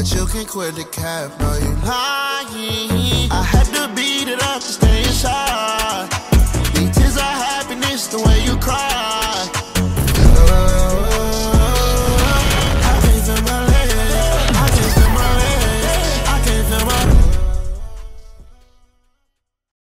But you can quit the cap, no, you lying. I had to beat it up to stay inside. These tears are happiness, the way you cry.